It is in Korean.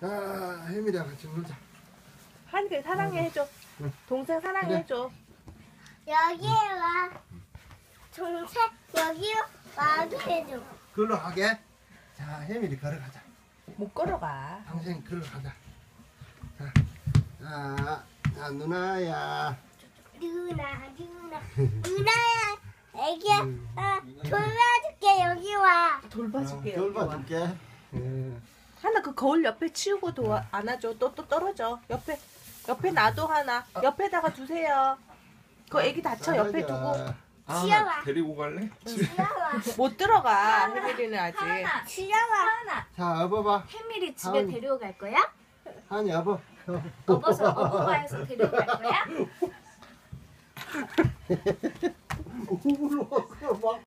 자, 혜미랑 같이 놀자. 한글 사랑해 해줘. 동생 사랑해 그래. 해줘. 여기 와. 동생 여기 와게 해줘. 걸로 하게. 자, 혜미리 걸어가자. 못 걸어가. 당신 걸어가자. 자, 자, 자, 누나야. 누나 누나 누나야 애기 음. 어, 돌봐줄게 여기 와. 돌봐줄게. 어, 여기 와. 돌봐줄게. 예. 하나 그 거울 옆에 치우고 도와 안아줘. 또 또 떨어져. 옆에 옆에 놔둬 하나. 옆에다가 두세요. 그 애기 다쳐 옆에 두고 아. 나 데리고 갈래? 지영아 못 들어가. 혜밀이는 아직. 지영아 자, 업어봐. 혜밀이 집에 아니. 데리고 갈 거야? 한이 업어. 업어서 업어가에서 데리고 갈 거야? 울어. 막